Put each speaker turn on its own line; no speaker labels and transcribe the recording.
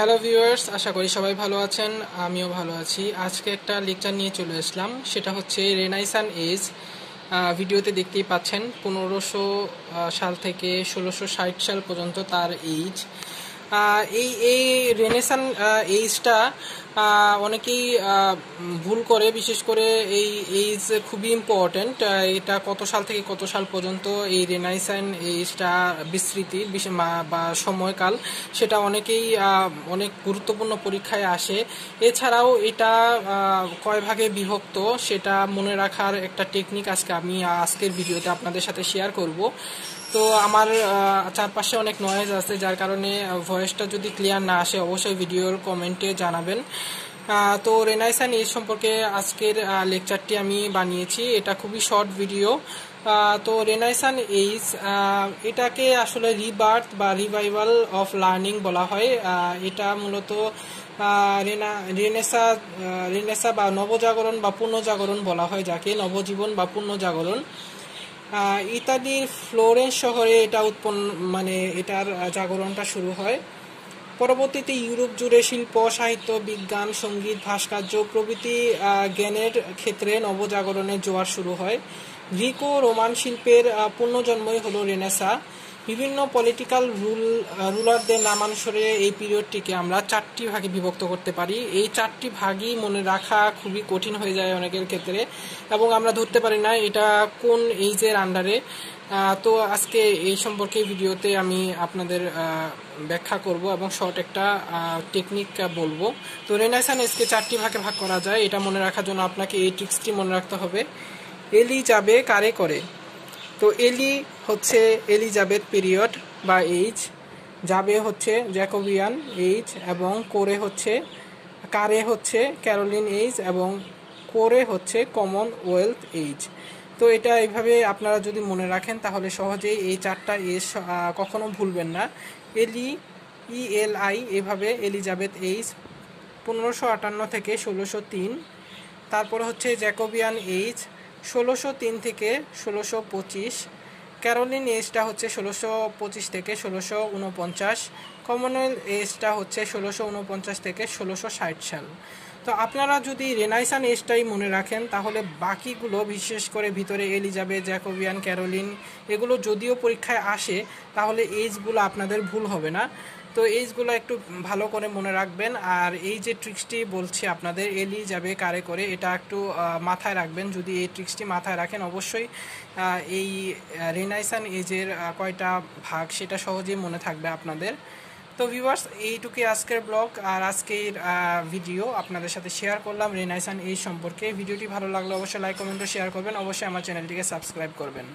Hello viewers আশা করি সবাই ভালো আছেন, আমিও ভালো আছি। আজকে একটা লেকচার নিয়ে চলে আসলাম, সেটা হচ্ছে রেনাইসান এজ ভিডিওতে দেখতেই পাচ্ছেন, পনেরোশো সাল থেকে ষোলোশো ষাট সাল পর্যন্ত তার এইজ এই এই রেনেসান এইজটা অনেকেই ভুল করে, বিশেষ করে এই এইজ খুবই ইম্পর্ট্যান্ট এটা কত সাল থেকে কত সাল পর্যন্ত এই রেনাইসান এইজটা বিস্তৃতি বা সময়কাল, সেটা অনেকেই অনেক গুরুত্বপূর্ণ পরীক্ষায় আসে। এছাড়াও এটা কয় ভাগে বিভক্ত, সেটা মনে রাখার একটা টেকনিক আজকে আমি, আজকের ভিডিওতে আপনাদের সাথে শেয়ার করব। তো আমার চারপাশে অনেক নয়েজ আছে, যার কারণে ভয়েসটা যদি ক্লিয়ার না আসে, অবশ্যই ভিডিওর কমেন্টে জানাবেন। তো রেনাইসান এই সম্পর্কে আজকের লেকচারটি আমি বানিয়েছি। এটা খুবই শর্ট ভিডিও তো রেনাইসান এইজ এটাকে আসলে রিবার্থ বা রিভাইভাল অফ লার্নিং বলা হয়। এটা মূলত রেনা রেনেসা রেনেসা বা নবজাগরণ বা পুনর্জাগরণ বলা হয় যাকে, নবজীবন বা পুনর্জাগরণ। ইতালির ফ্লোরেন্স শহরে এটা উৎপন্ন মানে এটার জাগরণটা শুরু হয়। পরবর্তীতে ইউরোপ জুড়ে শিল্প, সাহিত্য, বিজ্ঞান, সংগীত, ভাস্কর্য প্রভৃতি জ্ঞানের ক্ষেত্রে নবজাগরণের জোয়ার শুরু হয়। গ্রিকো রোমান শিল্পের পুনর্জন্মই হল রেনেসা। বিভিন্ন পলিটিক্যাল রুল রুলারদের নামানুসারে এই পিরিয়ডটিকে আমরা চারটি ভাগে বিভক্ত করতে পারি। এই চারটি ভাগই মনে রাখা খুবই কঠিন হয়ে যায় অনেকের ক্ষেত্রে এবং আমরা ধরতে পারি না এটা কোন এইজের আন্ডারে তো আজকে এই সম্পর্কে ভিডিওতে আমি আপনাদের ব্যাখ্যা করব এবং শর্ট একটা টেকনিক বলব। তো রেনাইসান এসকে চারটি ভাগে ভাগ করা যায়। এটা মনে রাখার জন্য আপনাকে এই ট্রিক্সটি মনে রাখতে হবে। এলি যাবে কারে করে? তো এলি হচ্ছে এলিজাবেথ পিরিয়ড বা এইজ যাবে হচ্ছে জ্যাকোবিয়ান এইজ এবং কোরে হচ্ছে, কারে হচ্ছে ক্যারোলিন এইজ এবং কোরে হচ্ছে কমনওয়েলথ এইজ তো এটা এইভাবে আপনারা যদি মনে রাখেন তাহলে সহজেই এই চারটা এজ কখনো ভুলবেন না। এলি, ই এল আই এভাবে এলিজাবেথ এইজ পনেরোশো আটান্ন থেকে ষোলোশো তিন। তারপরে হচ্ছে জ্যাকোবিয়ান এইজ ষোলোশো তিন থেকে ষোলোশো পঁচিশ। ক্যারোলিন এজটা হচ্ছে ষোলোশো পঁচিশ থেকে ষোলোশো উনপঞ্চাশ। কমনওয়েলথ এজটা হচ্ছে ষোলোশো উনপঞ্চাশ থেকে ষোলোশো ষাট সাল। তো আপনারা যদি রেনাইসান এজটাই মনে রাখেন, তাহলে বাকিগুলো বিশেষ করে ভিতরে এলিজাবেথ জ্যাকোবিয়ান ক্যারোলিন এগুলো যদিও পরীক্ষায় আসে, তাহলে এজগুলো আপনাদের ভুল হবে না। তো এইজগুলো একটু ভালো করে মনে রাখবেন। আর এই যে ট্রিক্সটি বলছি আপনাদের, এলি যাবে কারে করে, এটা একটু মাথায় রাখবেন। যদি এই ট্রিক্সটি মাথায় রাখেন, অবশ্যই এই রেনাইসান এজের কয়টা ভাগ, সেটা সহজেই মনে থাকবে আপনাদের। তো ভিউয়ার্স, এইটুকুই আজকের ব্লগ। আর আজকের ভিডিও আপনাদের সাথে শেয়ার করলাম রেনাইসান এই সম্পর্কে। ভিডিওটি ভালো লাগলে অবশ্যই লাইক, কমেন্ট শেয়ার করবেন। অবশ্যই আমার চ্যানেলটিকে সাবস্ক্রাইব করবেন।